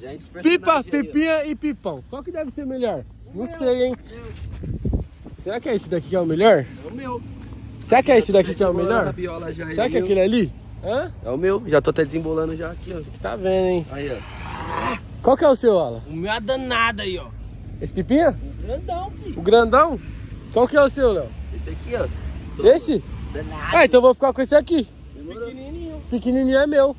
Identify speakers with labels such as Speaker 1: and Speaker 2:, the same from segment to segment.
Speaker 1: Gente,
Speaker 2: Pipa,
Speaker 1: personagem aí,
Speaker 2: pipinha e pipão. Qual que deve ser melhor? Não sei, hein? Será que é esse daqui que é o melhor?
Speaker 1: É o meu.
Speaker 2: Será que é esse daqui que é o melhor? Será que é
Speaker 1: meu.
Speaker 2: aquele ali? Hã?
Speaker 1: É o meu. Já tô até desembolando já aqui, ó.
Speaker 2: Tá vendo, hein?
Speaker 1: Aí, ó.
Speaker 2: Qual que é o seu, Ala?
Speaker 3: O meu é danado aí, ó.
Speaker 2: Esse pipinha?
Speaker 3: Grandão, filho.
Speaker 2: O grandão? Qual que é o seu, Léo?
Speaker 1: Esse aqui, ó.
Speaker 2: Esse?
Speaker 1: Danado.
Speaker 2: Ah, então eu vou ficar com esse aqui.
Speaker 3: Pequenininho.
Speaker 2: Pequenininho é meu.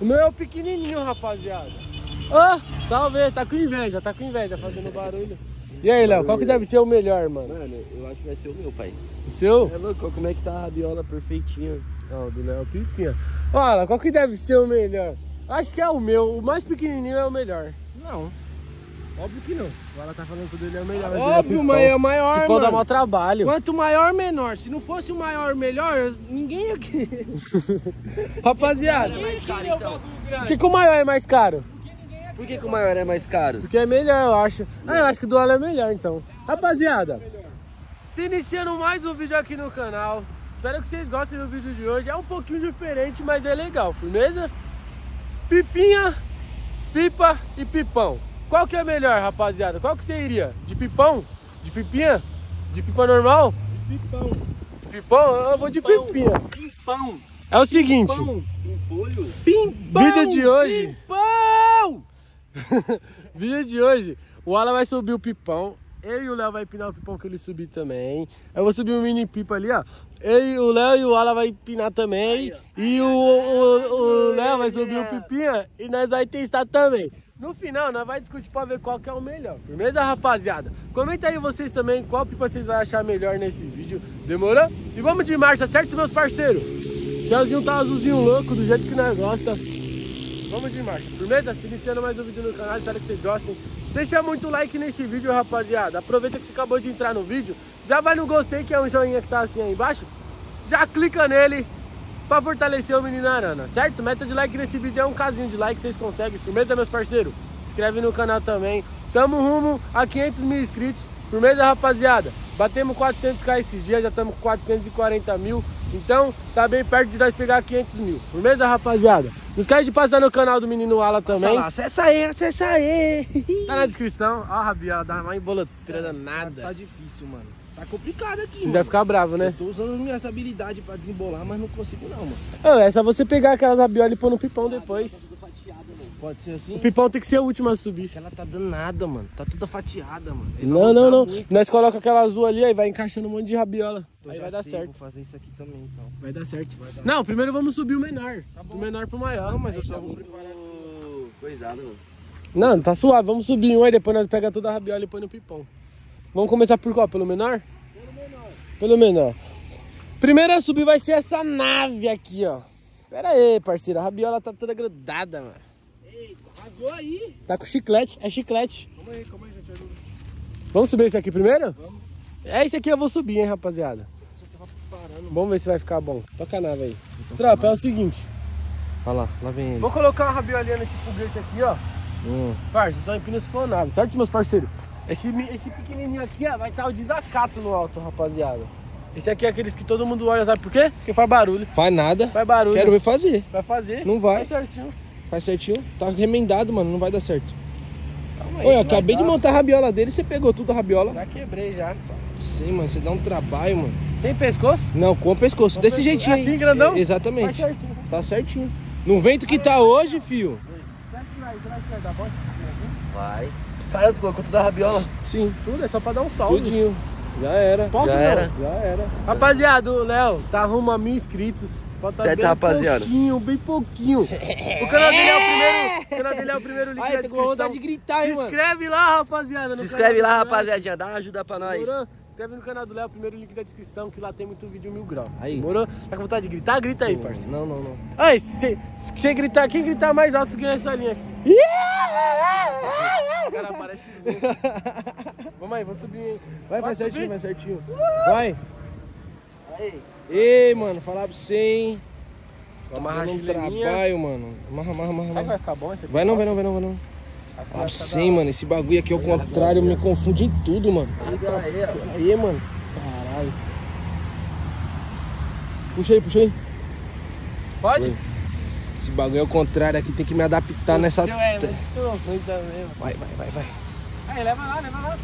Speaker 2: O meu é o pequenininho, rapaziada. Ô, salve, tá com inveja, tá com inveja fazendo barulho. E aí, Léo, qual que deve ser o melhor, mano?
Speaker 1: Mano, eu acho que vai ser o meu, pai.
Speaker 2: O seu?
Speaker 1: É louco, como é que tá a rabiola perfeitinha.
Speaker 2: Não, o do Léo é pipinha. Olha, qual que deve ser o melhor? Acho que é o meu. O mais pequenininho é o melhor.
Speaker 3: Não. Óbvio que não.
Speaker 2: Agora tá falando que o dele é o melhor. ele é
Speaker 3: Óbvio, mas é o maior,
Speaker 2: Pipão dá
Speaker 3: mano.
Speaker 2: mau trabalho.
Speaker 3: Quanto maior, menor. Se não fosse o maior, melhor, ninguém aqui.
Speaker 2: Rapaziada,
Speaker 1: mais caro,
Speaker 3: queria o
Speaker 1: então.
Speaker 3: bagulho
Speaker 2: por
Speaker 3: grande.
Speaker 2: que, que o maior é mais caro?
Speaker 1: Por que, que o maior é mais caro?
Speaker 2: Porque é melhor, eu acho. Ah, eu acho que o do Ala é melhor, então. Rapaziada, se iniciando mais um vídeo aqui no canal. Espero que vocês gostem do vídeo de hoje. É um pouquinho diferente, mas é legal, firmeza? Pipinha, pipa e pipão. Qual que é melhor, rapaziada? Qual que você iria? De pipão? De pipinha? De pipa normal?
Speaker 3: Pipão.
Speaker 2: De pipão? Eu vou de pipinha.
Speaker 3: Pimpão.
Speaker 2: É o seguinte,
Speaker 3: Pão.
Speaker 1: Pimpolho?
Speaker 3: Pimpão.
Speaker 2: Vídeo de hoje.
Speaker 3: Pimpão.
Speaker 2: Vídeo de hoje, o Ala vai subir o pipão. Eu e o Léo vai empinar o pipão que ele subir também. Eu vou subir um mini pipa ali, ó. Eu, o Léo e o Ala vai empinar também. e o, o, o Léo vai subir o pipinha e nós vai testar também. No final, nós vai discutir pra ver qual que é o melhor. Firmeza, rapaziada? Comenta aí vocês também qual pipa vocês vão achar melhor nesse vídeo. Demorou? E vamos de marcha, certo, meus parceiros? Céuzinho tá azulzinho louco, do jeito que nós gosta. Vamos de marcha, firmeza? Se iniciando mais um vídeo no canal, espero que vocês gostem. Deixa muito like nesse vídeo, rapaziada. Aproveita que você acabou de entrar no vídeo. Já vai no gostei, que é um joinha que tá assim aí embaixo. Já clica nele pra fortalecer o menino Arana, certo? Meta de like nesse vídeo é um casinho de like, vocês conseguem. Firmeza, meus parceiros? Se inscreve no canal também. Tamo rumo a 500 mil inscritos. Firmeza, rapaziada? Batemos 400k esses dias, já estamos com 440 mil. Então, tá bem perto de nós pegar 500 mil. Firmeza, rapaziada? Não esquece de passar no canal do Menino Ala também.
Speaker 3: Lá, acessa aí, acessa aí.
Speaker 2: Tá na descrição. Ó, a Rabia, dá uma emboloteira danada.
Speaker 3: Tá difícil, mano. Tá complicado aqui,
Speaker 2: Você
Speaker 3: mano.
Speaker 2: vai ficar bravo, né?
Speaker 3: Eu tô usando minhas habilidades pra desembolar, mas não consigo não, mano.
Speaker 2: Ô, é só você pegar aquelas rabiolas e pôr no pipão depois.
Speaker 3: Pode ser assim?
Speaker 2: O pipão tem que ser o último a subir.
Speaker 3: Ela tá danada, mano. Tá toda fatiada, mano. Ele vai
Speaker 2: Não, não, não.
Speaker 3: muito.
Speaker 2: Nós coloca aquela azul ali, aí vai encaixando um monte de rabiola.
Speaker 3: Eu
Speaker 2: Aí vai dar
Speaker 3: sei,
Speaker 2: certo.
Speaker 3: Vou fazer isso aqui também, então.
Speaker 2: Vai dar certo. Não, primeiro vamos subir o menor. Do menor pro maior.
Speaker 3: Não, mas eu
Speaker 1: Tá
Speaker 3: só vou
Speaker 1: muito coisado, mano.
Speaker 2: Não, tá suave. Vamos subir um aí, depois nós pega toda a rabiola e põe no pipão. Vamos começar por qual? Pelo menor? Pelo menor. Pelo menor. Primeiro a subir vai ser essa nave aqui, ó. Pera aí, parceiro. A rabiola tá toda grudada, mano.
Speaker 3: Rasgou aí.
Speaker 2: Tá com chiclete. É chiclete.
Speaker 3: Calma aí, calma aí, já te ajudo.
Speaker 2: Vamos subir esse aqui primeiro?
Speaker 3: Vamos.
Speaker 2: É esse aqui eu vou subir, hein, rapaziada.
Speaker 3: Parando.
Speaker 2: Vamos ver se vai ficar bom. Toca a nave aí. Tropa, é o seguinte.
Speaker 3: Olha lá, lá vem ele.
Speaker 2: Vou colocar uma rabiolinha nesse foguete aqui, ó.
Speaker 3: Hum.
Speaker 2: Parça, só empina se for nave, certo, meus parceiros? Esse, esse pequenininho aqui, ó, vai estar o desacato no alto, rapaziada. Esse aqui é aqueles que todo mundo olha, sabe por quê? Porque faz barulho.
Speaker 3: Faz nada.
Speaker 2: Faz barulho.
Speaker 3: Quero ver fazer.
Speaker 2: Vai fazer.
Speaker 3: Não vai.
Speaker 2: Faz certinho.
Speaker 3: Faz certinho. Tá remendado, mano. Não vai dar certo.
Speaker 2: Calma aí,
Speaker 3: Olha,
Speaker 2: vai
Speaker 3: acabei de montar a rabiola dele você pegou tudo a rabiola.
Speaker 2: Já quebrei já.
Speaker 3: Sei, mano. Você dá um trabalho, mano.
Speaker 2: Sem pescoço?
Speaker 3: Não, com o pescoço. Desse
Speaker 2: pescoço.
Speaker 3: jeitinho. aí.
Speaker 2: Assim, grandão?
Speaker 3: É, exatamente.
Speaker 2: certinho.
Speaker 3: Tá certinho. No vento que tá hoje, fio.
Speaker 2: Vai.
Speaker 1: Cara, você colocou toda a rabiola.
Speaker 3: Sim.
Speaker 2: Tudo, é só pra dar um salve.
Speaker 3: Tudinho. Já era.
Speaker 2: Posso
Speaker 1: Já
Speaker 2: não?
Speaker 1: era.
Speaker 3: Já era.
Speaker 2: Rapaziada, o Léo tá rumo a mil inscritos. Falta
Speaker 1: Certo,
Speaker 2: bem
Speaker 1: rapaziada.
Speaker 2: pouquinho, bem pouquinho. O canal dele é o primeiro, o canal dele é o primeiro link
Speaker 3: Ai,
Speaker 2: na
Speaker 3: vontade de
Speaker 2: descrição.
Speaker 3: gritar,
Speaker 2: Se
Speaker 3: hein, mano.
Speaker 2: inscreve lá, rapaziada. no
Speaker 1: Se inscreve
Speaker 2: canal
Speaker 1: lá, rapaziadinha. Dá uma ajuda pra nós.
Speaker 2: Demorou? Se inscreve no canal do Léo, primeiro link da descrição, que lá tem muito vídeo mil grau.
Speaker 3: Aí.
Speaker 2: Demorou? Tá com vontade de gritar? Grita aí, parceiro.
Speaker 3: Não, não, não.
Speaker 2: Ai, se se você gritar, quem gritar mais alto ganha essa linha aqui. Esse cara parece louco. Vamos aí, vamos subir, hein?
Speaker 3: Vai, vai certinho,
Speaker 2: subir?
Speaker 3: vai certinho. Vai.
Speaker 1: Aí.
Speaker 3: Ei, mano, falar pra você, hein.
Speaker 2: Vamos amarrar a
Speaker 3: dando um trabalho, mano. Amarra, amarra, amarra.
Speaker 2: Sabe que
Speaker 3: amarra.
Speaker 2: vai ficar bom esse aqui?
Speaker 3: Vai não, vai não, vai não, vai não. Falar pra você, mano. Esse bagulho aqui ao contrário me confunde em tudo, mano.
Speaker 1: Aí,
Speaker 3: mano. Caralho. Puxa aí, puxa aí.
Speaker 2: Pode?
Speaker 3: Esse bagulho é o contrário aqui, tem que me adaptar nessa.
Speaker 2: É.
Speaker 3: Vai, vai, vai, vai.
Speaker 2: Aí, leva lá, leva lá.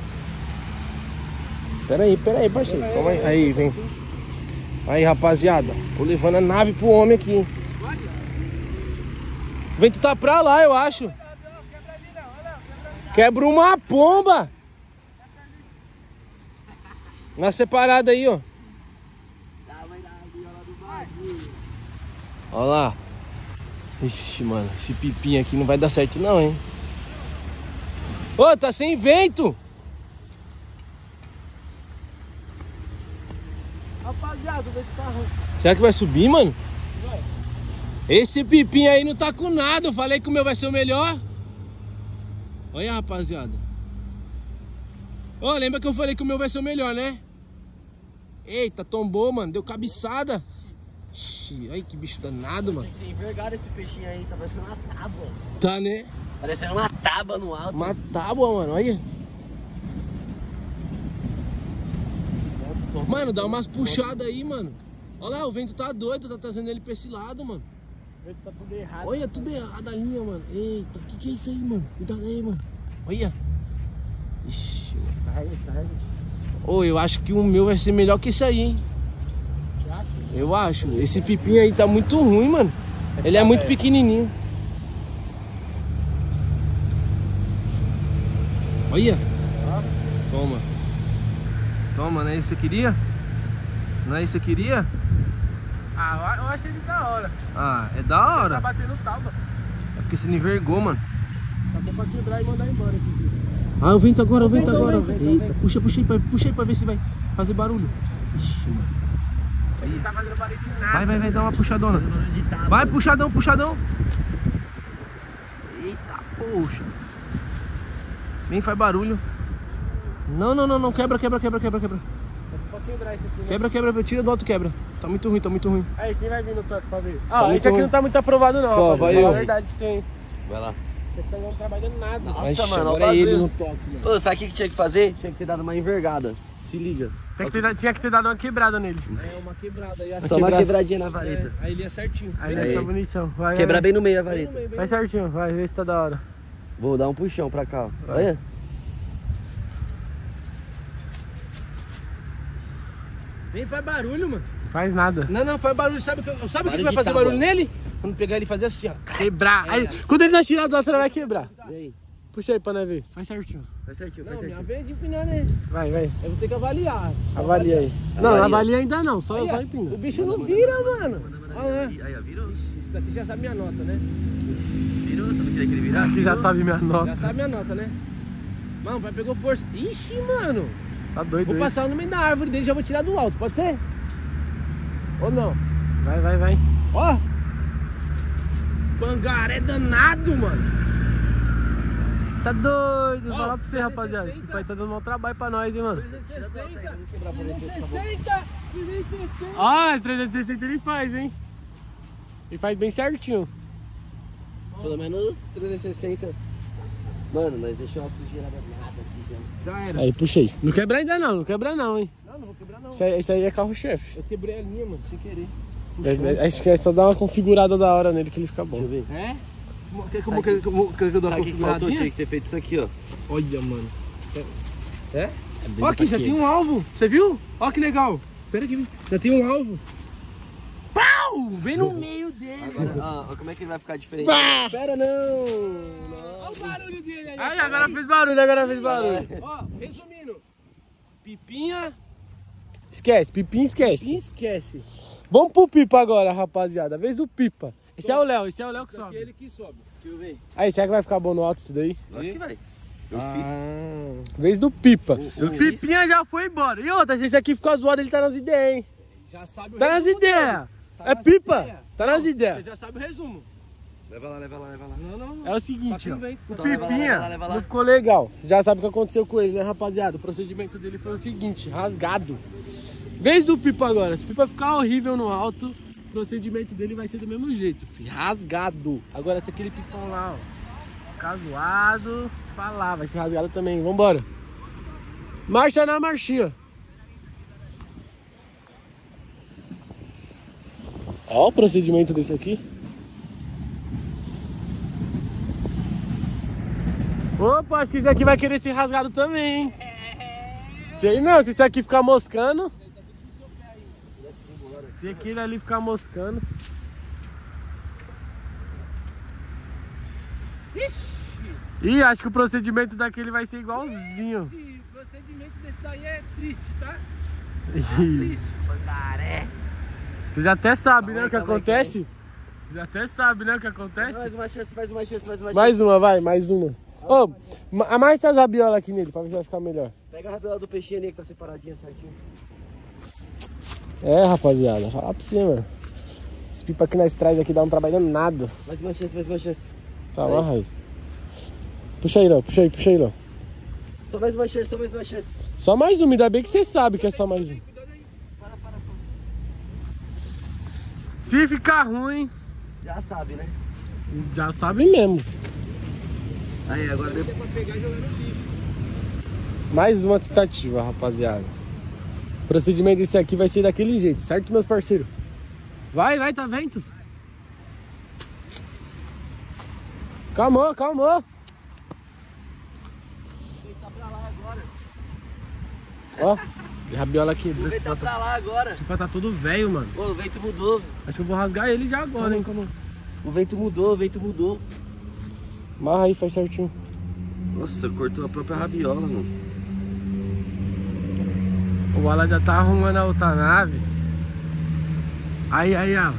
Speaker 3: Pera aí, pera aí, parceiro. Calma aí. Aí, vem. Aí, rapaziada. Tô levando a nave pro homem aqui. O vento tá pra lá, eu acho. Quebra uma pomba. Na separada aí, ó. Olha lá. Ixi, mano, esse pipinho aqui não vai dar certo não, hein? Ô, tá sem vento.
Speaker 2: Rapaziada, tá ruim.
Speaker 3: Será que vai subir, mano? Esse pipinho aí não tá com nada. Eu falei que o meu vai ser o melhor. Olha, rapaziada. Ô, lembra que eu falei que o meu vai ser o melhor, né? Eita, tombou, mano. Deu cabeçada. Ixi, olha que bicho danado, mano.
Speaker 1: Tem envergado esse peixinho aí, tá parecendo uma tábua.
Speaker 3: Tá, né?
Speaker 1: Parecendo uma tábua no alto.
Speaker 3: Uma tábua, mano. Olha. Mano, dá umas puxadas aí, mano. Olha lá, o vento tá doido, tá trazendo ele pra esse lado, mano.
Speaker 2: O vento tá tudo errado.
Speaker 3: Olha, tudo errado a linha, mano. Eita, que que é isso aí, mano? Cuidado aí, mano. Olha. Ixi, mano.
Speaker 2: Sai, sai.
Speaker 3: Ô, eu acho que o meu vai ser melhor que esse aí, hein?
Speaker 2: Você acha?
Speaker 3: Eu acho. Esse pipinho aí tá muito ruim, mano. Ele é muito pequenininho. Olha. Toma. Toma, não é isso que você queria? Não é isso que você queria?
Speaker 2: Ah, eu- eu achei ele da hora.
Speaker 3: Ah, é da
Speaker 2: Tá
Speaker 3: hora.
Speaker 2: batendo tábua.
Speaker 3: É porque você não envergou, mano.
Speaker 2: Tá bom pra quebrar e mandar embora aqui.
Speaker 3: Ah, o vento agora, o vento
Speaker 2: Vento,
Speaker 3: agora.
Speaker 2: vento,
Speaker 3: Eita,
Speaker 2: vento.
Speaker 3: puxa, puxa aí, pra, puxa aí pra ver se vai fazer barulho. Ixi, mano.
Speaker 2: Ele tá fazendo barulho de nada.
Speaker 3: Vai, vai, vai, dá uma puxadona.
Speaker 1: Tábua.
Speaker 3: Vai, puxadão, puxadão. Eita, poxa. Nem faz barulho. Não, não, não, não. Quebra, quebra, quebra, quebra, quebra.
Speaker 2: Pra quebrar isso aqui, né?
Speaker 3: Quebra, quebra, tira do alto, quebra. Tá muito ruim, tá muito ruim.
Speaker 2: Aí, quem vai vir no toque pra ver?
Speaker 3: Tá
Speaker 2: Ah,
Speaker 3: muito
Speaker 2: esse aqui
Speaker 3: ruim.
Speaker 2: não tá muito aprovado não,
Speaker 1: Pô,
Speaker 2: rapaziada.
Speaker 1: vai
Speaker 2: Fala
Speaker 1: eu.
Speaker 2: a verdade hein?
Speaker 1: Vai lá.
Speaker 2: Você tá não trabalhando nada.
Speaker 1: Nossa,
Speaker 3: Ixi,
Speaker 1: mano,
Speaker 3: agora é ele no toque, mano.
Speaker 1: Ô, sabe o que que tinha que fazer? Tinha que ter dado uma envergada. Se liga.
Speaker 2: Tem que ter, tinha que ter dado uma quebrada nele.
Speaker 3: É uma quebrada aí.
Speaker 1: Só uma
Speaker 3: quebrar-
Speaker 1: quebradinha na vareta.
Speaker 3: Aí ele é certinho.
Speaker 2: Aí,
Speaker 1: Aí.
Speaker 2: tá bonitão. Vai,
Speaker 1: Quebrar
Speaker 2: vai,
Speaker 1: bem no meio a vareta.
Speaker 2: Vai certinho, vai ver se tá da hora.
Speaker 1: Vou dar um puxão pra cá, ó. Olha.
Speaker 3: Nem faz barulho, mano.
Speaker 2: Faz nada.
Speaker 3: Não, não, faz barulho. Sabe o que, sabe o que
Speaker 1: Barulho
Speaker 3: vai fazer
Speaker 1: tábua.
Speaker 3: barulho nele? Quando pegar ele e fazer assim, ó.
Speaker 2: Quebrar. Aí, quando ele não tirar do lado, você vai quebrar.
Speaker 1: E aí?
Speaker 2: Puxa aí pra nós ver. Faz certinho.
Speaker 1: Vai certinho, vai
Speaker 3: Não, minha
Speaker 1: certinho.
Speaker 3: vez de empinar, né?
Speaker 2: Vai, vai.
Speaker 3: Eu vou ter que avaliar.
Speaker 2: Avalia aí. Não,
Speaker 1: Avalia.
Speaker 2: avalia ainda não. Só,
Speaker 3: Aí,
Speaker 2: só empina.
Speaker 3: o bicho não vira, mano. Olha,
Speaker 1: Aí, ó, virou.
Speaker 3: isso daqui já sabe minha nota, né?
Speaker 1: Virou, você não queria que ele virasse?
Speaker 2: Você já sabe minha
Speaker 3: Já
Speaker 2: nota.
Speaker 3: sabe minha nota, né? Mano, o pai pegou força. Ixi, mano.
Speaker 2: Tá doido
Speaker 3: Vou passar no meio da árvore dele já vou tirar do alto, pode ser? Ou não?
Speaker 2: Vai, vai, vai.
Speaker 3: Ó! Pangaré danado, mano!
Speaker 2: Tá doido.
Speaker 3: Ó,
Speaker 2: falar pra você,
Speaker 3: 360.
Speaker 2: rapaziada. Esse pai tá dando mau trabalho pra nós, hein, mano.
Speaker 3: 360! 360! 360!
Speaker 2: Ó, esse 360 ele faz, hein. Ele faz bem certinho.
Speaker 1: Pelo menos 360. Mano, nós deixamos uma sujeira danada aqui, já.
Speaker 3: Já era.
Speaker 2: Aí, puxei. Não quebra ainda não, não quebra não, hein.
Speaker 3: Não, não vou quebrar não.
Speaker 2: Isso aí, isso aí é carro-chefe.
Speaker 3: Eu quebrei a linha, mano, sem querer.
Speaker 2: É- é- Acho que é só dar uma configurada da hora nele que ele fica
Speaker 1: Deixa
Speaker 2: bom.
Speaker 1: eu ver.
Speaker 3: É? Quer que que eu quer que eu dou uma
Speaker 1: que que
Speaker 3: configuradinha?
Speaker 1: Tinha que ter feito isso aqui, ó.
Speaker 3: Olha, mano. É?
Speaker 1: É bem
Speaker 3: Ó aqui, já tem um alvo. Você viu? Ó que legal. Pera aqui, já tem um alvo. Pau! Bem no meio dele.
Speaker 1: Agora, ó, como é que ele vai ficar diferente?
Speaker 2: Bah!
Speaker 1: Espera, não! não.
Speaker 3: O barulho dele aí.
Speaker 2: Aí, agora fez barulho, agora fez barulho.
Speaker 3: Ó, resumindo. Pipinha,
Speaker 2: Esquece, Pipim esquece.
Speaker 3: pipinha esquece.
Speaker 2: Vamos pro Pipa agora, rapaziada. Vez do Pipa. Esse é o Léo, esse é o Léo que
Speaker 3: é
Speaker 2: sobe.
Speaker 3: ele que sobe.
Speaker 1: Deixa eu ver.
Speaker 2: Aí, será que vai ficar bom no alto isso daí?
Speaker 1: Acho que vai. Eu
Speaker 3: Ah.
Speaker 2: Vez do Pipa. O
Speaker 1: fiz.
Speaker 2: Pipinha já foi embora. E outra, se esse aqui ficou zoado, ele tá nas ideias, hein?
Speaker 3: Já sabe o
Speaker 2: Tá nas
Speaker 3: resumo
Speaker 2: ideias.
Speaker 3: Tá
Speaker 2: É
Speaker 3: nas
Speaker 2: Pipa.
Speaker 3: ideias.
Speaker 2: Tá nas
Speaker 3: Você
Speaker 2: ideias.
Speaker 3: já sabe o resumo.
Speaker 1: Leva lá, leva lá, leva lá.
Speaker 3: Não, não, não.
Speaker 2: É o seguinte,
Speaker 3: Papinho
Speaker 2: ó. O
Speaker 1: Então, lá,
Speaker 2: Pipinha
Speaker 1: leva lá, leva lá.
Speaker 2: não ficou legal. Você já sabe o que aconteceu com ele, né, rapaziada? O procedimento dele foi o seguinte, rasgado. Vez do Pipa agora. Se o Pipa ficar horrível no alto, o procedimento dele vai ser do mesmo jeito. fi, Rasgado. Agora, se aquele pipão lá, ó, ficar zoado, pra lá, vai ser rasgado também. Vambora. Marcha na marchinha. Ó o procedimento desse aqui. Opa, acho que esse aqui vai querer ser rasgado também, hein? Sei não, se esse aqui ficar moscando. Se aquele ali ficar moscando. Ih, acho que o procedimento daquele vai ser igualzinho.
Speaker 3: O procedimento desse daí é triste, tá?
Speaker 2: Ih,
Speaker 1: Pangaré.
Speaker 2: Você já até sabe,
Speaker 1: Calma
Speaker 2: né,
Speaker 1: aí,
Speaker 2: o que
Speaker 1: calma aí,
Speaker 2: acontece? Já até sabe, né, o que acontece?
Speaker 1: Mais uma chance, mais uma chance, mais uma chance.
Speaker 2: Mais uma, vai, mais uma. Ô, ma- amarra essas rabiolas aqui nele, pra ver se vai ficar melhor.
Speaker 1: Pega a rabiola do peixinho ali que tá separadinha certinho.
Speaker 2: É, rapaziada, fala pra você, mano. Esse pipa aqui nós traz aqui dá um trabalho nada.
Speaker 1: Mais uma chance, mais uma chance.
Speaker 2: Tá, amarra aí. Puxa aí, Léo, puxa aí, puxa aí, Léo.
Speaker 1: Só mais uma chance, só mais uma chance.
Speaker 2: Só mais uma, ainda bem que você sabe que é só mais um.
Speaker 1: Para, para, para.
Speaker 2: Se ficar ruim,
Speaker 1: Já sabe, né?
Speaker 2: já sabe mesmo.
Speaker 1: Aí, agora depois.
Speaker 2: Mais uma tentativa, rapaziada. O procedimento desse aqui vai ser daquele jeito, certo, meus parceiros? Vai, vai, tá vento. Calmou, calmou. Ó, tem rabiola aqui.
Speaker 1: O vento tá pra lá agora.
Speaker 2: Tipo, tá tudo velho, mano.
Speaker 1: Ô, o vento mudou.
Speaker 2: Acho que eu vou rasgar ele já agora, hein? Quando...
Speaker 1: O vento mudou, o vento mudou.
Speaker 2: Marra aí, faz certinho.
Speaker 1: Nossa, cortou a própria rabiola, mano.
Speaker 2: O Alan já tá arrumando a outra nave. Aí, aí, Alan.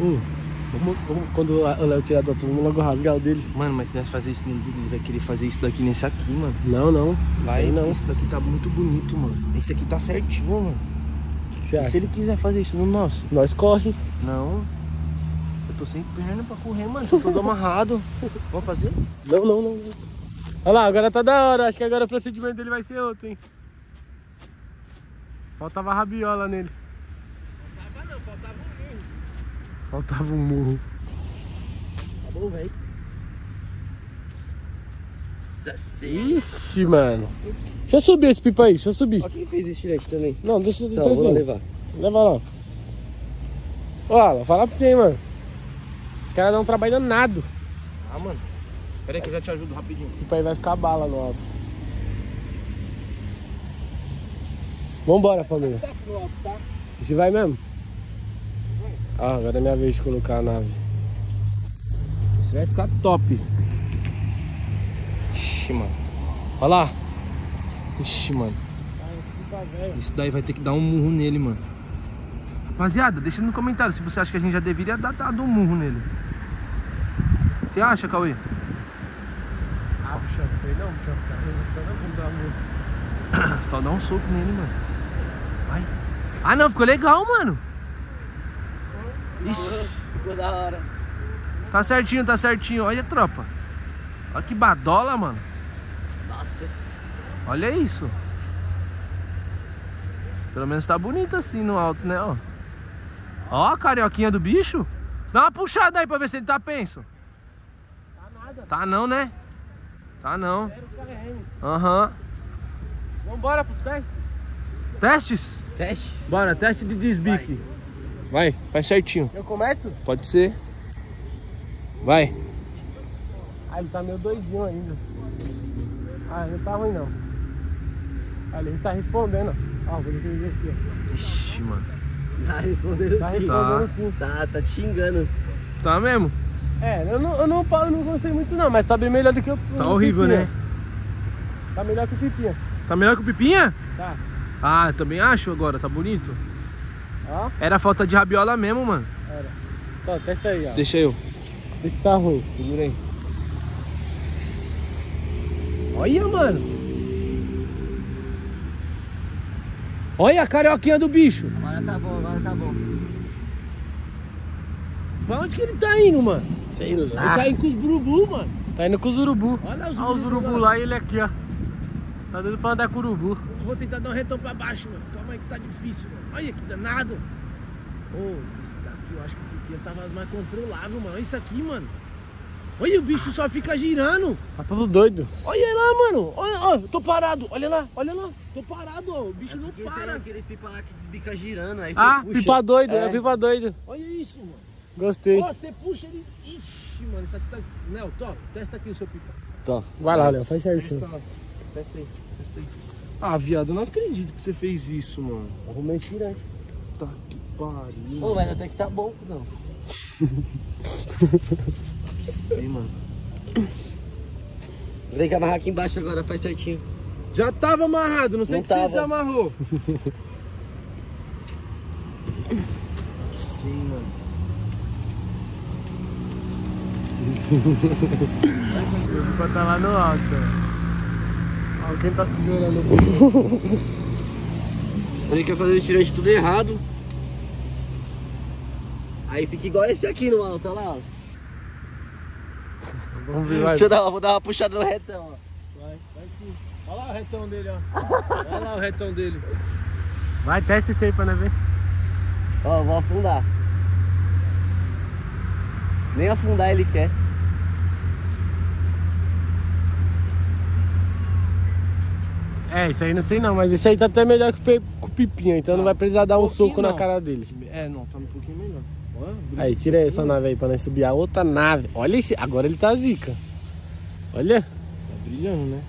Speaker 2: Ô, vamos, vamos- quando o Léo tirar do outro, vamos logo rasgar o dele.
Speaker 3: Mano, mas se nós fazer isso nele, ele vai querer fazer isso daqui nesse aqui, mano.
Speaker 2: Não, não.
Speaker 3: Vai,
Speaker 2: Vai, não.
Speaker 3: Esse daqui tá muito bonito, mano. Esse aqui tá certinho, mano.
Speaker 2: Que você
Speaker 3: E
Speaker 2: acha?
Speaker 3: se ele quiser fazer isso no nosso?
Speaker 2: Nós corre.
Speaker 3: Não. Tô sem perna pra correr, mano. Tô todo amarrado. Vamos fazer?
Speaker 2: Não, não, não. Olha lá, agora tá da hora. Acho que agora o procedimento dele vai ser outro, hein? Faltava rabiola nele.
Speaker 3: Faltava não, faltava um murro.
Speaker 2: Faltava um murro.
Speaker 1: Tá bom, velho.
Speaker 2: Ixi, mano. Deixa eu subir esse pipa aí, deixa eu subir.
Speaker 1: Ó, quem fez esse filete também?
Speaker 2: Não, deixa eu
Speaker 1: Tá, vou lá levar.
Speaker 2: Leva lá. Ó, fala pra você, hein, mano. Caras não trabalham nada.
Speaker 3: Ah, mano. Pera aí que eu já te ajudo rapidinho.
Speaker 2: Pipa aí vai ficar bala no alto. Vambora, família.
Speaker 3: Tá pronto, tá?
Speaker 2: E se vai mesmo? Ah, agora é minha vez de colocar a nave.
Speaker 3: Esse vai ficar top. Ixi, mano. Olha lá. Ixi, mano. Isso daí vai ter que dar um murro nele, mano. Rapaziada, deixa no comentário se você acha que a gente já deveria dar dado um murro nele. Você acha, Cauê?
Speaker 2: Ah, puxa, sei não, puxa, puxa.
Speaker 3: Só dá um soco nele, mano. Vai. Ah, não, ficou legal, mano. Ixi,
Speaker 1: Ficou da hora.
Speaker 3: tá certinho, tá certinho. Olha, tropa. Olha que badola, mano.
Speaker 1: Nossa.
Speaker 3: Olha isso. Pelo menos tá bonito assim no alto, né? Ó, ó a carioquinha do bicho. Dá uma puxada aí pra ver se ele tá penso.
Speaker 2: Tá
Speaker 3: Tá não, né? Tá não. Aham.
Speaker 2: Vambora pros testes?
Speaker 3: Testes?
Speaker 1: Teste.
Speaker 2: Bora, teste de desbique.
Speaker 3: Vai, faz certinho.
Speaker 2: Eu começo?
Speaker 3: Pode ser. Vai.
Speaker 2: Ah, ele tá meio doidinho ainda. Ah, não tá ruim não. Olha, ele tá respondendo. ó. Ó, vou entender aqui, ó.
Speaker 3: Ixi, mano.
Speaker 1: Tá respondendo
Speaker 2: Tá
Speaker 1: sim.
Speaker 2: respondendo sim.
Speaker 1: Tá, tá te xingando.
Speaker 3: Tá mesmo?
Speaker 2: É, eu não, eu não, eu não gostei muito não, mas tá bem melhor do que o
Speaker 3: Tá
Speaker 2: o
Speaker 3: horrível,
Speaker 2: Pipinha.
Speaker 3: né?
Speaker 2: Tá melhor que o Pipinha.
Speaker 3: Tá melhor que o Pipinha?
Speaker 2: Tá.
Speaker 3: Ah, também acho agora, tá bonito.
Speaker 2: Ó,
Speaker 3: Era falta de rabiola mesmo, mano.
Speaker 2: então, testa aí, ó.
Speaker 3: Deixa eu.
Speaker 2: Vê se tá ruim.
Speaker 3: Segura aí.
Speaker 2: Olha, mano. Olha a carioquinha do bicho.
Speaker 1: Agora tá bom, agora tá bom.
Speaker 2: Pra onde que ele tá indo, mano?
Speaker 1: Sei
Speaker 2: Ele
Speaker 1: lá.
Speaker 2: tá indo com os urubu, mano. Tá indo com os urubu.
Speaker 1: Olha os
Speaker 2: Olha os urubu lá e ele aqui, ó. Tá doido pra andar com urubu.
Speaker 1: Eu vou tentar dar um retão pra baixo, mano. Calma aí que tá difícil, mano. Olha que danado. Ô, esse daqui eu acho que o Piquinha tava mais controlável, mano. Olha isso aqui, mano. Olha, o bicho só fica girando.
Speaker 2: Tá todo doido.
Speaker 1: Olha lá, mano. Olha, ó, eu tô parado. Olha lá, olha lá. Tô parado, ó. O bicho não para.
Speaker 4: aqueles pipa lá que desbica girando, aí
Speaker 2: Ah,
Speaker 4: puxa.
Speaker 2: pipa doido, é.
Speaker 4: É.
Speaker 2: pipa doido.
Speaker 1: Olha isso, mano.
Speaker 2: Gostei.
Speaker 1: Ó, você puxa ele. Ixi, mano, isso aqui tá. Nel, top, testa aqui o seu pipa.
Speaker 4: Tá.
Speaker 2: Vai lá, Léo, faz certinho.
Speaker 3: Testa aí, testa aí. Ah, viado, eu não acredito que você fez isso, mano.
Speaker 2: Arrumei tirante.
Speaker 3: Tá que pariu.
Speaker 4: Ô, mas até que tá bom, não.
Speaker 3: Sei, mano.
Speaker 4: Tem que amarrar aqui embaixo agora, faz certinho.
Speaker 3: Já tava amarrado, não sei
Speaker 4: Não
Speaker 3: que você
Speaker 4: tava.
Speaker 3: desamarrou. Sei, mano.
Speaker 2: Pra tá lá no alto. Quem tá segurando o
Speaker 4: Ele quer fazer o tirante tudo errado. Aí fica igual esse aqui no alto, olha lá.
Speaker 2: Vamos ver, vai.
Speaker 4: Deixa eu dar, vou dar uma puxada no retão, ó.
Speaker 3: Vai, vai sim. Olha lá o retão dele, ó. Olha lá o retão dele.
Speaker 2: Vai, testa isso aí pra nós ver.
Speaker 4: Ó, vou afundar. Nem afundar ele quer.
Speaker 2: É, isso aí não sei não, mas esse aí tá até melhor que o Pipinho, então não vai precisar dar um
Speaker 3: pouquinho
Speaker 2: soco na
Speaker 3: não.
Speaker 2: cara dele.
Speaker 3: É, não, tá um pouquinho melhor. Olha,
Speaker 2: Aí, tira essa nave aí pra nós subir a outra nave. Olha esse, agora ele tá zica. Olha.
Speaker 3: Tá brilhando, né?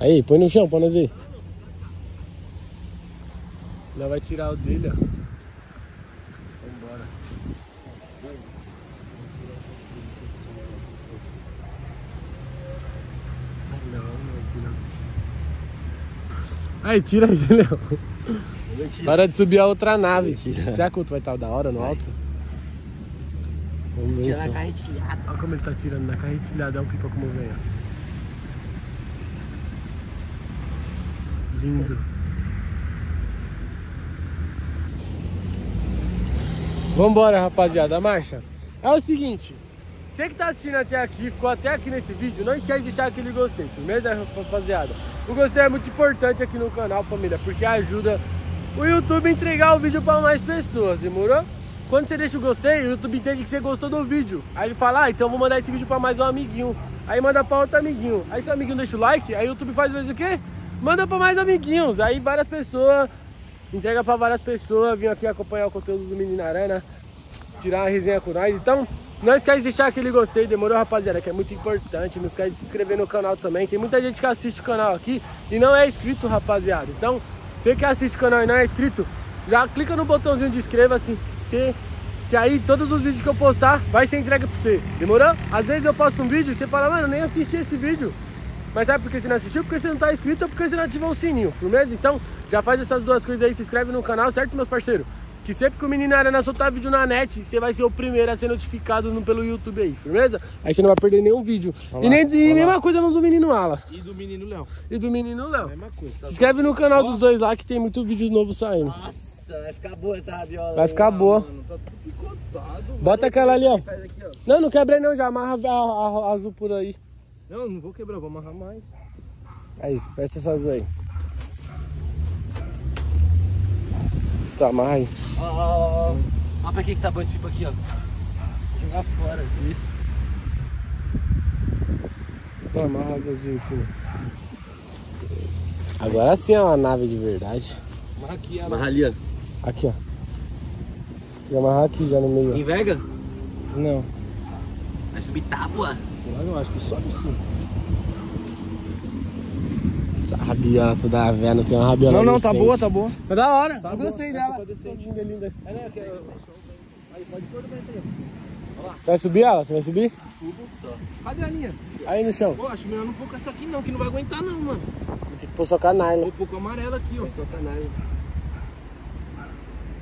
Speaker 2: Aí, põe no chão pra nós ver. Não vai tirar o dele, ó. Vambora. Ai, não, não, aqui não. Aí, tira aí, Léo. Para de subir a outra nave.
Speaker 4: Mentira.
Speaker 2: Será que o outro vai estar da hora no alto? Vamos ver.
Speaker 4: Tira na
Speaker 2: então.
Speaker 4: carretilhada.
Speaker 2: Olha como ele tá tirando na carretilhada, olha o pipa como vem, ó. Lindo. Vambora, rapaziada, marcha. É o seguinte, você que tá assistindo até aqui, ficou até aqui nesse vídeo, não esquece de deixar aquele gostei, firmeza, rapaziada? O gostei é muito importante aqui no canal, família, porque ajuda o YouTube a entregar o vídeo pra mais pessoas, demorou? Quando você deixa o gostei, o YouTube entende que você gostou do vídeo. Aí ele fala, ah, então vou mandar esse vídeo pra mais um amiguinho. Aí manda pra outro amiguinho. Aí seu amiguinho deixa o like, aí o YouTube faz vezes o quê? Manda pra mais amiguinhos. Aí várias pessoas, entrega pra várias pessoas, vim aqui acompanhar o conteúdo do Menino Arana, tirar uma resenha com nós. Então, não esquece de deixar aquele gostei, demorou, rapaziada, que é muito importante. Não esquece de se inscrever no canal também. Tem muita gente que assiste o canal aqui e não é inscrito, rapaziada. Então, você que assiste o canal e não é inscrito, já clica no botãozinho de inscreva-se. Que aí todos os vídeos que eu postar vai ser entregue pra você. Demorou? Às vezes eu posto um vídeo e você fala, mano, nem assisti esse vídeo. Mas sabe por que você não assistiu? Porque você não tá inscrito ou porque você não ativou o sininho, firmeza? Então, já faz essas duas coisas aí, se inscreve no canal, certo, meus parceiros? Que sempre que o Menino Arana soltar vídeo na net, você vai ser o primeiro a ser notificado no, pelo YouTube aí, firmeza? Aí você não vai perder nenhum vídeo. e nem e mesma coisa no do Menino Ala
Speaker 3: E do menino Léo.
Speaker 2: e do Menino Léo.
Speaker 3: Mesma coisa.
Speaker 2: Se inscreve no canal dos dois lá que tem muito vídeos novos saindo.
Speaker 4: Nossa, vai ficar boa essa rabiola.
Speaker 2: Vai
Speaker 4: aí.
Speaker 2: ficar boa.
Speaker 3: Mano, tá tudo picotado.
Speaker 2: Bota aquela ali, ó.
Speaker 4: Aqui, ó.
Speaker 2: Não, não quebrei não, já amarra a, a- a azul por aí.
Speaker 3: Não, não vou quebrar, vou amarrar mais.
Speaker 2: Aí, presta essa azul aí. Tá, amarra aí.
Speaker 4: Ó, ó, ó. Ó pra que que tá bom esse pipa aqui, ó. Jogar fora.
Speaker 2: Isso. Tá, amarra a azul em cima. Agora sim é uma nave de verdade.
Speaker 3: Amarra aqui.
Speaker 4: Amarra ali, ó.
Speaker 2: Aqui, ó. Tem que amarrar aqui já no meio, ó.
Speaker 4: Enverga?
Speaker 3: Não.
Speaker 4: Vai subir tábua.
Speaker 3: Eu acho que sobe sim.
Speaker 2: Essa rabiola toda velha, não tem uma rabiola
Speaker 3: Não, não, tá
Speaker 2: decente.
Speaker 3: boa, tá boa.
Speaker 2: Tá da hora.
Speaker 3: Tá
Speaker 2: eu
Speaker 3: boa.
Speaker 2: gostei dela.
Speaker 3: tá.
Speaker 2: Linda, linda.
Speaker 3: É, né? é- Aí, pode pôr no meio
Speaker 2: Você vai subir ela? Você vai subir?
Speaker 3: Cadê a linha?
Speaker 2: Aí no chão.
Speaker 3: Pô, acho melhor não pôr com essa aqui não, que não vai aguentar não, mano.
Speaker 2: Tem que pôr só com a nylon.
Speaker 3: Vou pôr com a amarela aqui, ó.
Speaker 4: Sacanagem.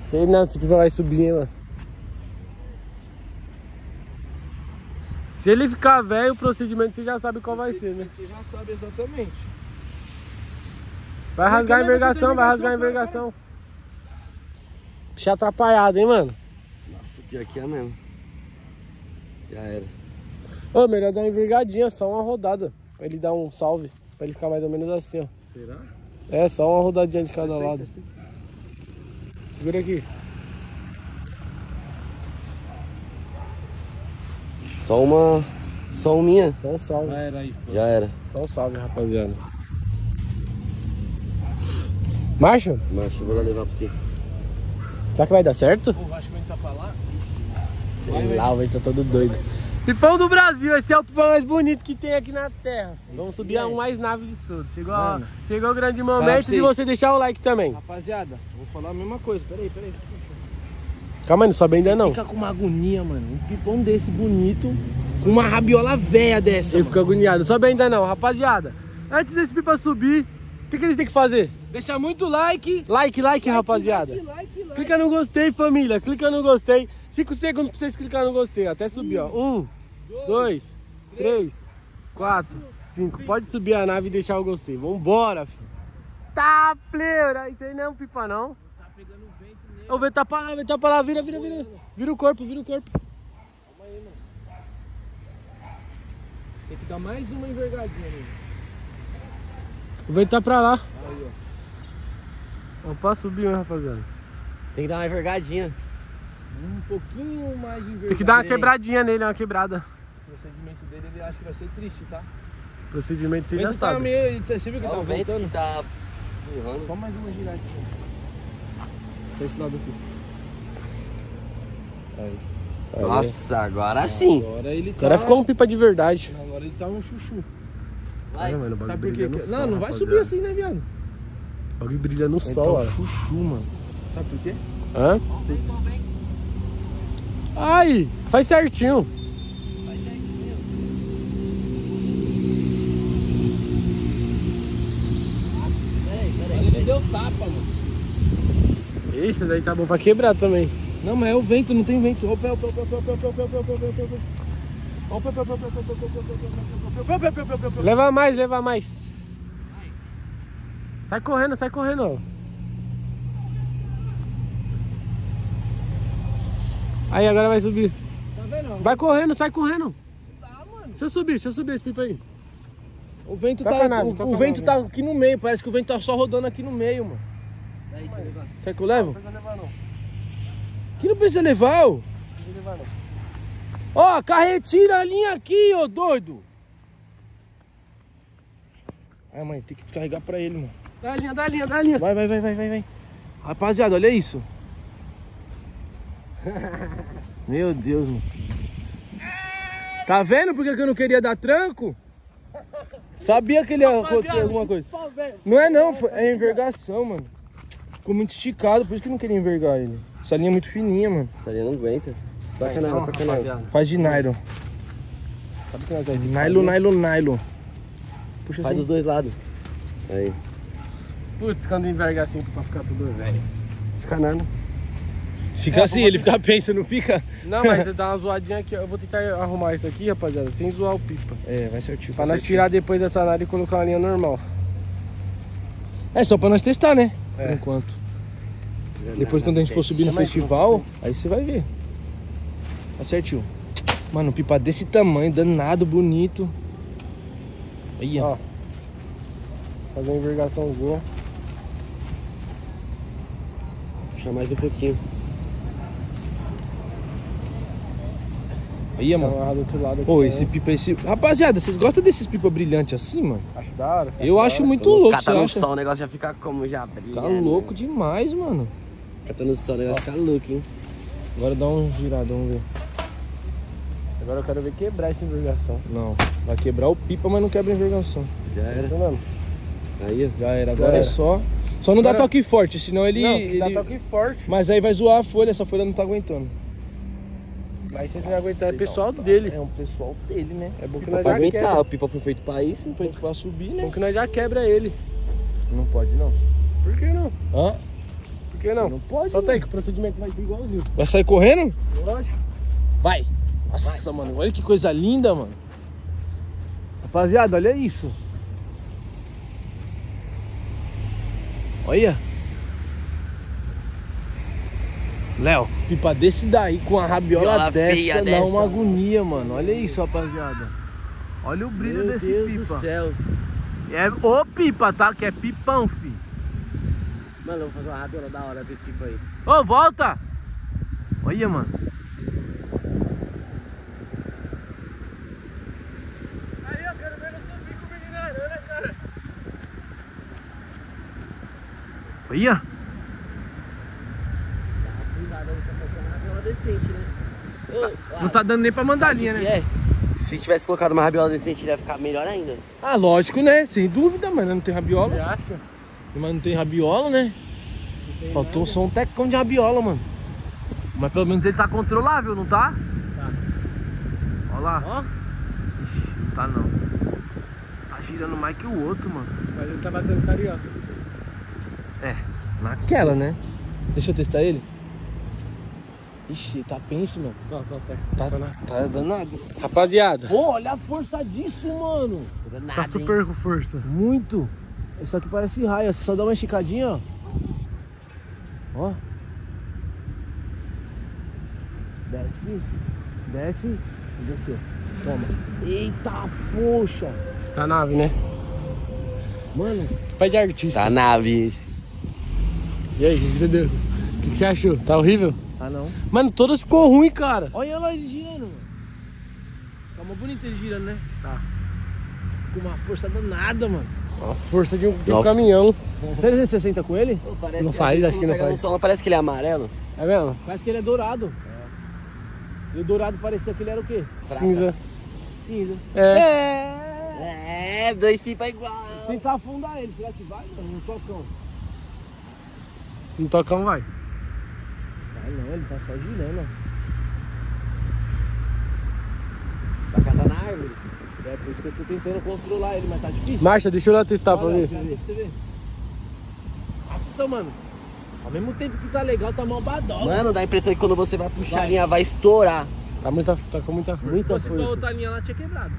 Speaker 2: Sei não, se vai subir, hein, mano. Se ele ficar velho, o procedimento você já sabe qual vai ser, né?
Speaker 3: Você já sabe exatamente.
Speaker 2: Vai rasgar a envergação, vai rasgar a
Speaker 3: envergação.
Speaker 2: Bicho atrapalhado, hein, mano?
Speaker 4: Nossa, pior que é mesmo. Já era.
Speaker 2: Ô, melhor dar uma envergadinha, só uma rodada. Pra ele dar um salve. Pra ele ficar mais ou menos assim, ó.
Speaker 3: Será?
Speaker 2: É, só uma rodadinha de cada lado. Segura aqui.
Speaker 4: Só uma. Só uma minha.
Speaker 2: Só um salve.
Speaker 3: Já era aí.
Speaker 4: Já era.
Speaker 2: Só um salve, rapaziada. Marcha?
Speaker 4: Eu vou lá levar pra você.
Speaker 2: Será que vai dar certo?
Speaker 3: Pô, acho que vai entrar pra lá.
Speaker 2: Sei lá, o vento tá todo doido. Pipão do Brasil, esse é o pipão mais bonito que tem aqui na terra. Vamos subir a mais nave de todos. Chegou, a- chegou o grande momento de você deixar o like também.
Speaker 3: Rapaziada, vou falar a mesma coisa. Peraí, peraí.
Speaker 2: Calma aí, não sobe ainda
Speaker 3: Você
Speaker 2: não.
Speaker 3: fica com uma agonia, mano. Um pipão desse bonito, com uma rabiola velha dessa.
Speaker 2: Ele
Speaker 3: mano.
Speaker 2: fica agoniado. Não sobe ainda não, rapaziada. Antes desse pipa subir, o que, que eles têm que fazer?
Speaker 3: Deixa muito like.
Speaker 2: Like, like, rapaziada.
Speaker 3: Like, like, like.
Speaker 2: Clica no gostei, família. Clica no gostei. 5 segundos pra vocês clicar no gostei. Até subir, ó. Um, dois, três, quatro, cinco. Pode subir a nave e deixar o gostei. Vambora, filho. Tá, pleura. Isso aí não é um pipa, não.
Speaker 3: Tá pegando vento nele.
Speaker 2: Ô, vem tá pra lá, vem tá pra lá. Vira, vira, vira. Vira o corpo, vira o corpo.
Speaker 3: Tem que dar mais uma envergadinha nele.
Speaker 2: O vento tá pra lá.
Speaker 3: Aí, ó.
Speaker 2: Não posso subir, rapaziada.
Speaker 4: Tem que dar uma envergadinha.
Speaker 3: Um pouquinho mais de envergadinha.
Speaker 2: Tem que dar uma quebradinha nele, uma quebrada.
Speaker 3: O procedimento dele, ele acha que vai ser triste, tá?
Speaker 2: Procedimento
Speaker 3: O
Speaker 2: você já
Speaker 3: tá
Speaker 2: sabe.
Speaker 3: meio... Você viu que
Speaker 4: É
Speaker 3: tá
Speaker 4: o vento
Speaker 3: voltando?
Speaker 4: que tá empurrando.
Speaker 3: Só mais uma girada aqui. Desse lado aqui. Aí.
Speaker 4: Nossa, agora sim.
Speaker 3: Agora ele tá...
Speaker 2: O cara ficou um pipa de verdade.
Speaker 3: Agora ele tá um chuchu.
Speaker 4: Vai.
Speaker 2: Olha, mano, o bagulho sol,
Speaker 3: Não, não vai
Speaker 2: rapaziada.
Speaker 3: subir assim, né, viado?
Speaker 2: O bagulho brilha no
Speaker 3: Ele
Speaker 2: sol,
Speaker 3: tá um
Speaker 2: olha.
Speaker 3: chuchu, mano. Sabe por quê?
Speaker 2: Hã? Aí, faz certinho.
Speaker 4: Peraí, peraí.
Speaker 3: Ele deu tapa, mano.
Speaker 2: Esse daí tá bom pra quebrar também.
Speaker 3: Não, mas é o vento, não tem vento. Ó o pé, o pé, o pé, o pé, o pé, o pé, o pé, o pé, o pé, o pé, o pé, o pé. Ó o pé, o pé, o pé, o pé, o pé, o pé, o pé, o pé, o pé, o pé, o pé, o pé, o pé, o pé, o pé, o pé.
Speaker 2: Leva mais, leva mais. Sai correndo, sai correndo, ó. Aí, agora vai subir.
Speaker 3: Tá vendo?
Speaker 2: Vai correndo, sai correndo.
Speaker 3: Tá, mano.
Speaker 2: Deixa eu subir, deixa eu subir esse pipa aí.
Speaker 3: O vento
Speaker 2: Tá
Speaker 3: tá,
Speaker 2: nave,
Speaker 3: o,
Speaker 2: tá
Speaker 3: o vento
Speaker 2: nave.
Speaker 3: tá aqui no meio, parece que o vento tá só rodando aqui no meio, mano.
Speaker 4: Daí, levar.
Speaker 3: Quer que eu levo?
Speaker 2: Não precisa levar não.
Speaker 3: Que não precisa levar, ô.
Speaker 2: Não precisa levar não.
Speaker 3: Ó, carretinha a linha aqui, ô doido. Ah, mãe, tem que descarregar pra ele, mano.
Speaker 2: Dá a linha, dá a linha, dá a linha.
Speaker 3: Vai, vai, vai, vai, vai, vai. Rapaziada, olha isso. Meu Deus, mano. Tá vendo por que eu não queria dar tranco? Sabia que ele ia acontecer alguma coisa. Não é não, é envergação, mano. Ficou muito esticado, por isso que eu não queria envergar ele. Essa linha é muito fininha, mano.
Speaker 4: Essa linha não aguenta. Canela.
Speaker 2: rapaziada,
Speaker 3: Faz de nylon.
Speaker 2: Sabe o que nós vamos?
Speaker 3: Nylon, nylon, nylon. Puxa
Speaker 4: Faz
Speaker 3: assim.
Speaker 4: dos dois lados. Aí.
Speaker 2: Putz, quando enverga assim pra ficar tudo velho. Fica nada.
Speaker 3: Fica assim, ele fica pensa, não fica?
Speaker 2: Não, mas dá uma zoadinha aqui. Eu vou tentar arrumar isso aqui, rapaziada, sem zoar o pipa.
Speaker 3: É, vai certinho.
Speaker 2: Pra nós
Speaker 3: certinho.
Speaker 2: tirar depois dessa nada e colocar uma linha normal.
Speaker 3: É só pra nós testar, né?
Speaker 2: É.
Speaker 3: Por enquanto. Depois quando a gente for subir no festival, aí você vai ver. Tá certinho. Mano, um pipa desse tamanho, danado, bonito. Aí, ó.
Speaker 2: Ó. Fazer uma envergaçãozinha.
Speaker 4: Puxa mais um pouquinho.
Speaker 3: Aí,
Speaker 2: Tá
Speaker 3: mano.
Speaker 2: amarrado do outro lado aqui.
Speaker 3: Ô,
Speaker 2: também.
Speaker 3: esse pipa, esse. Rapaziada, vocês gostam desses pipa brilhantes assim, mano?
Speaker 2: Acho da hora.
Speaker 3: Eu acho
Speaker 2: da hora?
Speaker 3: muito
Speaker 4: Quando
Speaker 3: louco,
Speaker 4: cata
Speaker 3: você
Speaker 4: no
Speaker 3: acha?
Speaker 4: sol, o negócio já fica como já brilha.
Speaker 3: Fica louco demais, mano.
Speaker 4: Cata no sol, o negócio fica louco, hein?
Speaker 3: Agora dá um girado, vamos ver.
Speaker 2: Agora eu quero ver quebrar essa envergação.
Speaker 3: Não, vai quebrar o pipa, mas não quebra a envergação.
Speaker 4: Já
Speaker 2: É
Speaker 4: era.
Speaker 2: isso mesmo.
Speaker 4: Aí, ó.
Speaker 3: Já era, agora
Speaker 2: Já
Speaker 3: é
Speaker 2: era.
Speaker 3: só. Só não dá
Speaker 2: Agora-
Speaker 3: toque forte, senão ele.
Speaker 2: Não,
Speaker 3: ele-
Speaker 2: toque forte.
Speaker 3: Mas aí vai zoar a folha, essa folha não tá aguentando.
Speaker 2: Mas se ele não aguentar, é pessoal dele.
Speaker 3: É um pessoal dele, né?
Speaker 2: É bom que
Speaker 3: Pipa
Speaker 2: nós
Speaker 4: Pra
Speaker 2: já
Speaker 4: aguentar,
Speaker 2: quebra.
Speaker 4: o pipa foi feito pra isso.
Speaker 3: Foi que vai subir, né?
Speaker 2: Bom que nós já quebra ele.
Speaker 3: Não pode não.
Speaker 2: Por que não?
Speaker 3: Hã?
Speaker 2: Por que não?
Speaker 3: Não pode.
Speaker 2: Solta aí que o procedimento vai ser igualzinho.
Speaker 3: Vai sair correndo?
Speaker 2: Lógico.
Speaker 3: Vai. Nossa, mano, olha que coisa linda, mano. Rapaziada, olha isso. Olha. Léo, pipa desse daí com a rabiola dessa dá
Speaker 4: dessa.
Speaker 3: uma agonia, mano. Olha isso, rapaziada. Olha o brilho
Speaker 4: Meu
Speaker 3: desse
Speaker 4: Deus
Speaker 3: pipa.
Speaker 4: do céu.
Speaker 3: É o pipa, tá? Que é pipão, fi.
Speaker 4: Mano, eu vou fazer uma rabiola da hora desse pipa aí.
Speaker 3: Ô, volta! Olha, mano.
Speaker 2: Aí eu quero ver ele subir com o menino arana, cara.
Speaker 3: Olha.
Speaker 4: Dá uma afundada nessa pra uma rabiola decente, né? Ô,
Speaker 2: Não tá dando nem pra mandar
Speaker 4: Sabe
Speaker 2: linha,
Speaker 4: o que
Speaker 2: né?
Speaker 4: é? Se tivesse colocado uma rabiola decente, ia ficar melhor ainda.
Speaker 2: Ah, lógico, né? Sem dúvida, mano. Não tem
Speaker 3: Você
Speaker 2: rabiola.
Speaker 3: acha?
Speaker 2: Mas não tem rabiola, né? Faltou só um tecão de rabiola, mano. Mas pelo menos ele tá controlável, não tá?
Speaker 3: Tá.
Speaker 2: Olha lá.
Speaker 3: Ó,
Speaker 2: Ixi, não tá não. Tá girando mais que o outro, mano.
Speaker 3: mas ele tá batendo carioca.
Speaker 2: Naquela, né? Deixa eu testar ele. Ixi, tá penso, mano.
Speaker 3: Tá, tá, tá.
Speaker 2: Tá, tá danado. Rapaziada,
Speaker 3: Pô, olha a força disso, mano.
Speaker 2: tá super com força.
Speaker 3: Muito. Isso aqui parece raia. Você só dá uma esticadinha, ó. Ó. Desce. Desce. E desceu. Toma. Eita, poxa.
Speaker 2: Você tá nave, né?
Speaker 3: Mano,
Speaker 2: Pai de artista.
Speaker 4: Tá nave.
Speaker 2: E aí, entendeu? O que, que você achou? Tá horrível?
Speaker 3: ah não.
Speaker 2: Mano, todas ficou ruim, cara.
Speaker 3: Olha ele girando, mano. Tá mó bonito ele girando, né? Tá. Com uma força danada, mano.
Speaker 2: A força de um, de um caminhão.
Speaker 3: 360 com ele?
Speaker 2: Não faz, acho que não faz.
Speaker 4: sol, parece que ele é amarelo.
Speaker 2: É mesmo?
Speaker 3: Parece que ele é dourado. E o dourado parecia que ele era o quê?
Speaker 2: Cinza.
Speaker 3: Cinza.
Speaker 2: É.
Speaker 4: É, dois pipa igual.
Speaker 3: Tentar afundar ele, será que vai? Um tocão.
Speaker 2: No tocão vai.
Speaker 3: Vai não, ele tá só girando, ó.
Speaker 4: Tá na árvore.
Speaker 3: É por isso que eu tô tentando controlar ele, mas tá difícil.
Speaker 2: Marcha, deixa eu lá testar pra
Speaker 3: Olha,
Speaker 2: ver.
Speaker 3: pra você ver. Nossa, mano. Ao mesmo tempo que tá legal, tá mal badola.
Speaker 4: Mano, dá a impressão que quando você vai puxar a linha, vai estourar.
Speaker 2: Tá, muita, tá com muita força.
Speaker 3: Muita
Speaker 2: Se
Speaker 3: força.
Speaker 2: for-
Speaker 3: linha lá, tinha quebrado.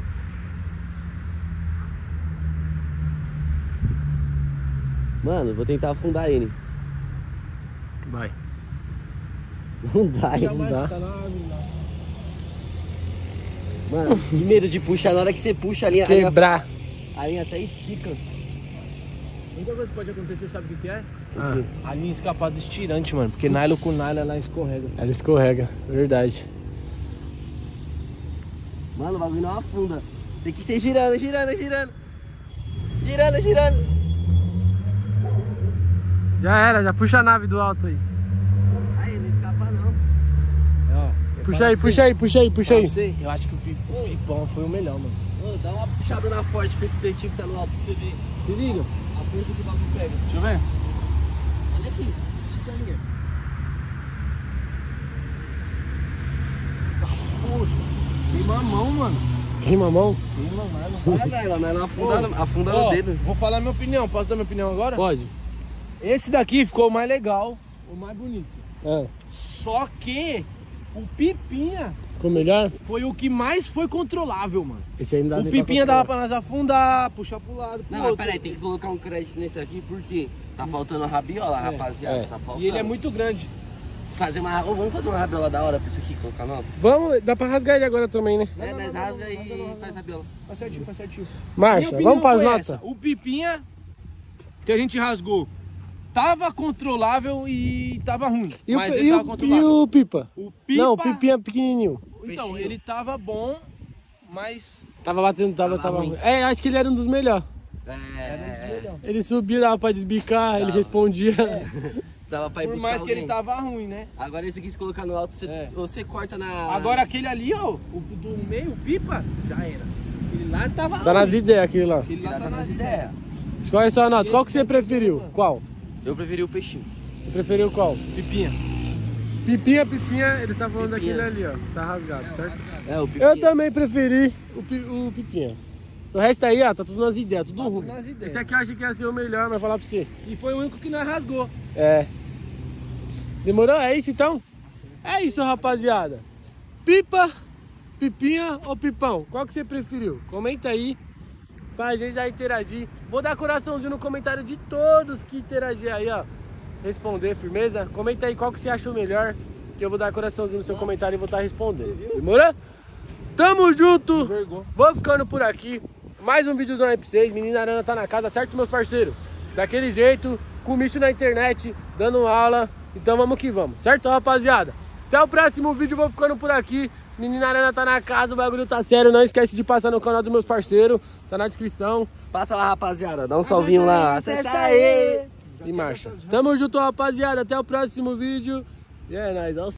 Speaker 4: Mano, vou tentar afundar ele.
Speaker 2: Vai.
Speaker 4: Não dá, não dá. Mano, que medo de puxar. Na hora que você puxa a linha, a linha,
Speaker 2: Quebrar.
Speaker 4: a linha até estica.
Speaker 3: A única coisa que pode acontecer, sabe o que que é?
Speaker 2: Ah,
Speaker 3: A linha escapar do estirante, mano. Porque nylon com nylon ela escorrega.
Speaker 2: ela escorrega. Verdade.
Speaker 4: Mano, o bagulho não afunda. Tem que ser girando, girando, girando. Girando, girando.
Speaker 2: Já era, já puxa a nave do alto aí.
Speaker 4: Aí, não escapa não.
Speaker 3: Ó,
Speaker 2: Puxa aí, puxa aí, puxa aí, puxa aí.
Speaker 3: Sei, eu acho que o pi- o pipão foi o melhor, mano.
Speaker 4: Ô, dá uma puxada na forte pra esse dentinho que tá no alto pra você ver.
Speaker 3: Se liga.
Speaker 4: A força que o bagulho pega.
Speaker 3: Deixa eu ver.
Speaker 4: Olha aqui. Estica a linha.
Speaker 3: Queima a mão, mano.
Speaker 2: Queima a mão?
Speaker 3: Queima, mano.
Speaker 4: Olha ela, ela afunda, afunda
Speaker 3: Ó,
Speaker 4: no dedo.
Speaker 3: vou falar minha opinião. Posso dar minha opinião agora?
Speaker 2: Pode.
Speaker 3: Esse daqui ficou o mais legal, o mais bonito.
Speaker 2: Ah,
Speaker 3: Só que o Pipinha
Speaker 2: ficou melhor?
Speaker 3: foi o que mais foi controlável, mano.
Speaker 2: Esse não dá
Speaker 3: O
Speaker 2: nem pra
Speaker 3: Pipinha dava pra nós afundar, puxar pro lado, pro
Speaker 4: Não, mas
Speaker 3: outro.
Speaker 4: peraí, tem que colocar um crédito nesse aqui porque tá faltando a rabiola, rapaziada.
Speaker 2: é.
Speaker 4: Tá faltando.
Speaker 3: E ele é muito grande.
Speaker 4: Fazer uma... Ô, vamos fazer uma rabiola da hora pra isso aqui, colocar no alto?
Speaker 2: Vamos, dá pra rasgar ele agora também, né?
Speaker 4: É, nós rasga e faz rabiola.
Speaker 3: Faz certinho, faz certinho.
Speaker 2: Marcha, vamos pras notas.
Speaker 3: O Pipinha que a gente rasgou tava controlável e tava ruim.
Speaker 2: E o,
Speaker 3: ele
Speaker 2: e,
Speaker 3: tava
Speaker 2: o, e o pipa?
Speaker 3: O Pipa...
Speaker 2: Não, o pipinha é pequenininho.
Speaker 3: Então,
Speaker 4: Peixinho.
Speaker 3: ele tava bom, mas...
Speaker 2: Tava batendo, tava,
Speaker 4: Tava
Speaker 2: tava
Speaker 4: ruim.
Speaker 2: ruim. É, acho que ele era um dos melhores.
Speaker 4: É,
Speaker 2: Ele subia, dava pra desbicar, ele
Speaker 4: Tava.
Speaker 2: respondia.
Speaker 4: dava pra ir
Speaker 3: Por mais que ele
Speaker 4: alguém.
Speaker 3: tava ruim, né?
Speaker 4: Agora esse aqui, se colocar no alto, você,
Speaker 3: É.
Speaker 4: você corta na...
Speaker 3: Agora aquele ali, ó, o do meio, o Pipa, já era. Aquele lá tava
Speaker 2: Tá nas ideias aquele lá.
Speaker 3: Aquele lá
Speaker 4: Já
Speaker 3: tá nas ideias.
Speaker 2: Escolhe sua nota. Qual que você
Speaker 3: é
Speaker 2: preferiu? Qual?
Speaker 4: Eu preferi o peixinho.
Speaker 2: Você preferiu qual?
Speaker 3: Pipinha.
Speaker 2: Pipinha, pipinha, ele tá falando
Speaker 4: Pipinha.
Speaker 2: daquele ali, ó. Tá rasgado, certo?
Speaker 4: É, o peixinho.
Speaker 2: Eu também preferi o, pi- o pipinha. O resto aí, ó, tá tudo nas ideias, tudo
Speaker 3: tudo
Speaker 2: ruim.
Speaker 3: nas ideias.
Speaker 2: Esse aqui eu achei que ia ser o melhor, mas falar pra você.
Speaker 3: E foi o único que nós rasgou.
Speaker 2: É. Demorou? É isso então? É isso, rapaziada. Pipa, pipinha ou pipão? Qual que você preferiu? Comenta aí pra gente já interagir. Vou dar coraçãozinho no comentário de todos que interagir aí, ó. Responder, firmeza? Comenta aí qual que você achou melhor. Que eu vou dar coraçãozinho no seu comentário e vou estar respondendo. Demorou? Tamo junto! Vou ficando por aqui. Mais um videozão aí pra vocês. Menina Arana tá na casa, certo, meus parceiros? Daquele jeito, com isso na internet, dando aula. Então vamos que vamos, certo, rapaziada? Até o próximo vídeo, vou ficando por aqui. Menina Arana tá na casa, o bagulho tá sério. Não esquece de passar no canal dos meus parceiros. Tá na descrição.
Speaker 4: Passa lá, rapaziada. Dá um salvinho lá. Acessa aí.
Speaker 2: E marcha. Tamo junto, rapaziada. Até o próximo vídeo. E é nóis.